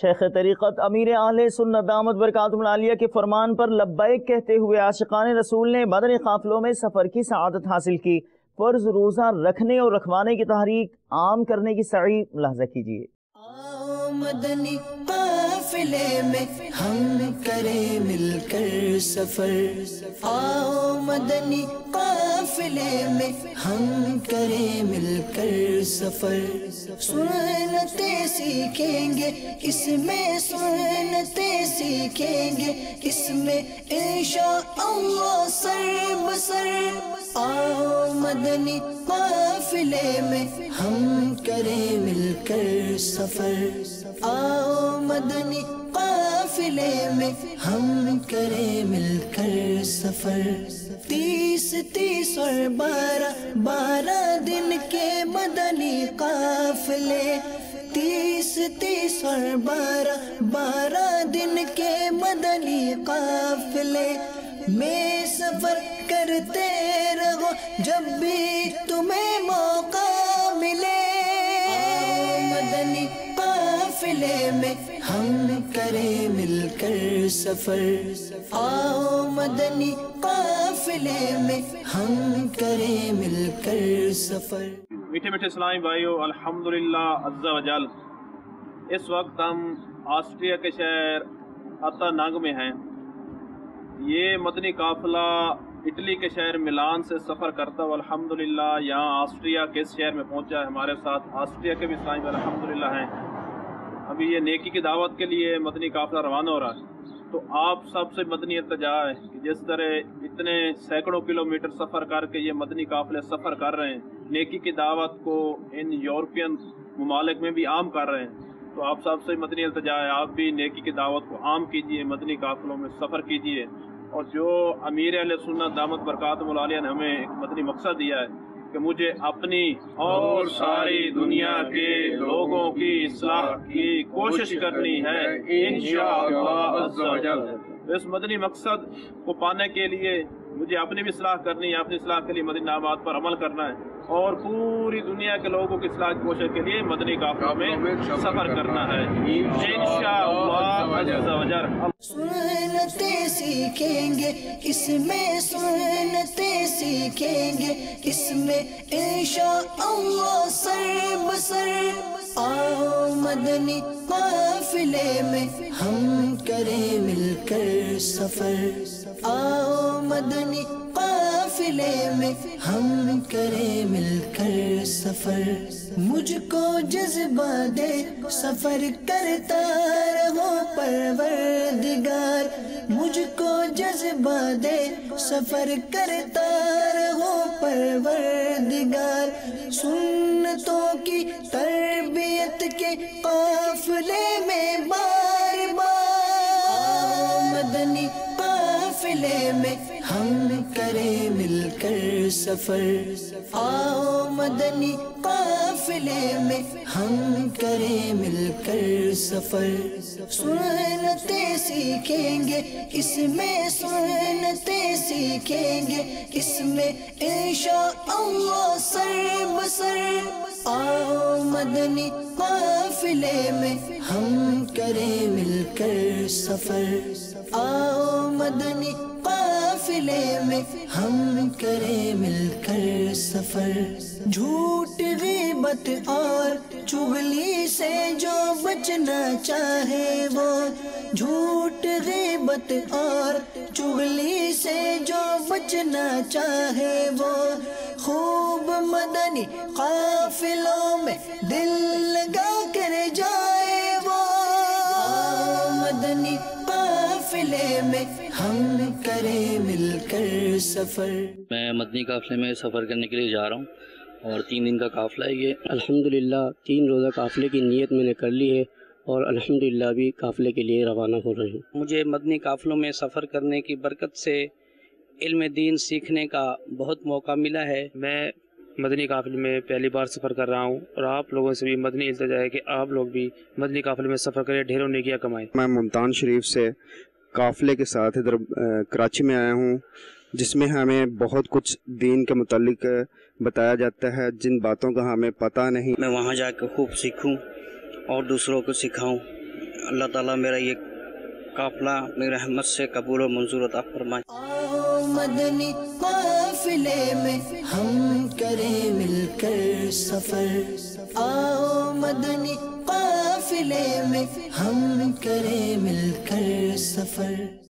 شیخ طریقت امیر اہل سنت دامت برکات العالیہ کے فرمان پر لبیک کہتے ہوئے عاشقان رسول نے بدر قافلوں میں سفر کی سعادت حاصل کی۔ فرض روزہ رکھنے اور رکھوانے کی تحریک عام کرنے کی سعی، ملاحظہ کیجیے قافلے میں ہم کریں مل کر سفر۔ آؤ مدنی قافلے میں ہم کریں مل کر سفر۔ سنتے سیکھیں گے، اس میں سنتے سیکھیں گے، اس میں انشاء اللہ سر بسر۔ آؤ مدنی قافلے میں ہم کریں مل کر سفر۔ آؤ مدنی قافلے میں ہم کریں مل کر سفر۔ تیس تیس اور بارہ بارہ دن کے مدنی قافلے۔ تیس تیس اور بارہ بارہ دن کے مدنی قافلے۔ میں سفر کرتے رہو جب بھی تمہیں موقع ملے۔ مدنی قافلے میں ہم کریں مل کر سفر۔ آؤ مدنی قافلے میں ہم کریں مل کر سفر۔ میٹھے میٹھے اسلامی بھائیو، الحمدللہ عز و جل۔ اس وقت ہم آسٹریا کے شہر اتا نگ میں ہیں۔ یہ مدنی قافلہ اٹلی کے شہر ملان سے سفر کرتا ہوا الحمدللہ یہاں آسٹریا کے شہر میں پہنچا ہے، ہمارے ساتھ آسٹریا کے بھی اسلامی الحمدللہ ہیں۔ ابھی یہ نیکی کی دعوت کے لیے مدنی قافلہ روانہ ہو رہا ہے۔ تو آپ سب سے مدنی التجا ہے کہ جس طرح اتنے سینکڑوں کلومیٹر سفر کر کے یہ مدنی قافلے سفر کر رہے ہیں، نیکی کی دعوت کو ان یورپین ممالک میں بھی عام کر رہے ہیں۔ تو آپ سب سے مدنی التجا ہے آپ بھی نیکی کی دعوت کو عام کیجیے مدنی قافلوں میں سفر کیجیے۔ اور جو امیر علیہ سنت دامت برکات ملالیہ نے ہمیں ایک مدنی مقصد دیا ہے کہ مجھے اپنی اور ساری دنیا کے لوگوں کی اصلاح کی کوشش کرنی ہے انشاءاللہ عز و جل۔ اس مدنی مقصد کو پانے کے لیے مجھے اپنی بھی اصلاح کرنی ہے اپنی اصلاح کے لیے مدنی نامات پر عمل کرنا ہے۔ اور پوری دنیا کے لوگوں کی اصلاح کوشش کے لیے مدنی قافلوں میں سفر کرنا ہے۔ انشاءاللہ۔ سنتیں سیکھیں گے اس میں سنتے سیکھیں گے اس میں انشاء اللہ سر بسر آؤ مدنی قافلے میں ہم کریں مل کر سفر۔ آؤ مدنی قافلے میں ہم کریں مل کر سفر۔ مجھ کو جذبہ دے سفر کرتا رہو پروردگار۔ مجھ کو جذبہ دے سفر کرتا رہو پروردگار۔ سنتوں کی تربیت کے قافلے قافلے میں ہم کریں مل کر سفر۔ آؤ مدنی قافلے میں ہم کریں مل کر سفر۔ سنتے سیکھیں گے، اس میں سنتے سیکھیں گے، اس میں انشاء اللہ سر بسر۔ آؤ مدنی قافلے میں ہم کریں مل کر سفر۔ آؤ مدنی میں ہم کریں مل کر سفر۔ جھوٹ غیبت اور چغلی سے جو بچنا چاہے وہ۔ جھوٹ غیبت اور چغلی سے جو بچنا چاہے وہ۔ خوب مدنی قافلوں میں دل لگا کر جائے وہ۔ مدنی قافلے میں ہم کریں مل کر سفر۔ میں مدنی قافلے میں سفر کرنے کے لیے جا رہا ہوں اور تین دن کا قافلہ ہے۔ یہ الحمدللہ تین روزہ قافلے کی نیت میں نے کر لی ہے اور الحمدللہ بھی قافلے کے لیے روانہ ہو رہے ہیں مجھے مدنی قافلوں میں سفر کرنے کی برکت سے علم دین سیکھنے کا بہت موقع ملا ہے۔ میں مدنی قافلے میں پہلی بار سفر کر رہا ہوں اور آپ لوگوں سے بھی مدنی التجا ہے کہ آپ لوگ بھی مدنی قافلے میں سفر کریں ڈھیروں نیکیاں کمائیں۔ میں ملتان شریف سے قافلے کے ساتھ ادھر کراچی میں آیا ہوں جس میں ہمیں بہت کچھ دین کے متعلق بتایا جاتا ہے۔ جن باتوں کا ہمیں پتہ نہیں۔ میں وہاں جا کے خوب سیکھوں اور دوسروں کو سکھاؤں۔ اللہ تعالیٰ میرا یہ قافلہ میری رحمت سے قبول و منظور عطا فرمائے۔ مدنی قافلے میں ہم کریں مل کر سفر۔ آؤ مدنی قافلے میں ہم کریں مل کر سفر۔